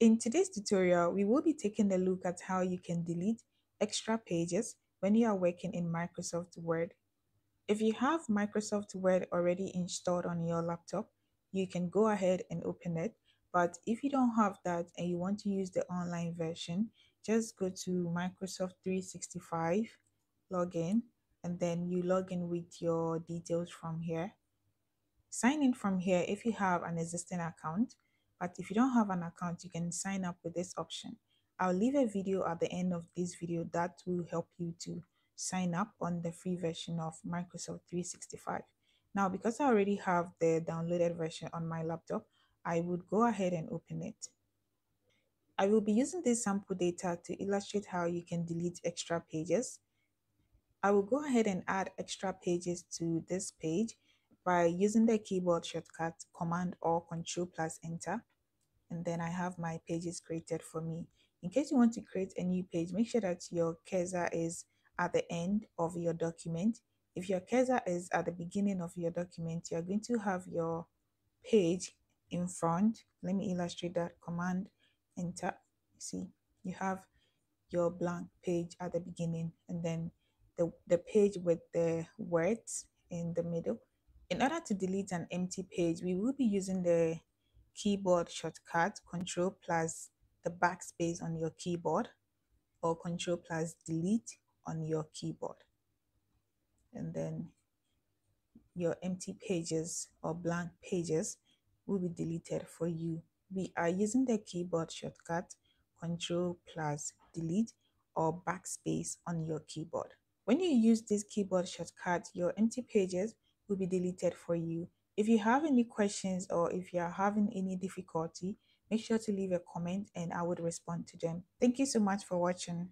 In today's tutorial, we will be taking a look at how you can delete extra pages when you are working in Microsoft Word. If you have Microsoft Word already installed on your laptop, you can go ahead and open it. But if you don't have that and you want to use the online version, just go to Microsoft 365, log in, and then you log in with your details from here. Sign in from here if you have an existing account, but if you don't have an account, you can sign up with this option. I'll leave a video at the end of this video that will help you to sign up on the free version of Microsoft 365. Now, because I already have the downloaded version on my laptop, I would go ahead and open it. I will be using this sample data to illustrate how you can delete extra pages. I will go ahead and add extra pages to this page by using the keyboard shortcut Command or Control plus Enter. And then I have my pages created for me. In case you want to create a new page, make sure that your cursor is at the end of your document. If your cursor is at the beginning of your document, you're going to have your page in front. Let me illustrate that. Command Enter. See, you have your blank page at the beginning and then the, the page with the words in the middle. In order to delete an empty page, we will be using the keyboard shortcut Control plus the backspace on your keyboard or Control plus delete on your keyboard. And then your empty pages or blank pages will be deleted for you. We are using the keyboard shortcut Control plus delete or backspace on your keyboard. When you use this keyboard shortcut, your empty pages will be deleted for you. If you have any questions or if you are having any difficulty, make sure to leave a comment and I would respond to them. Thank you so much for watching.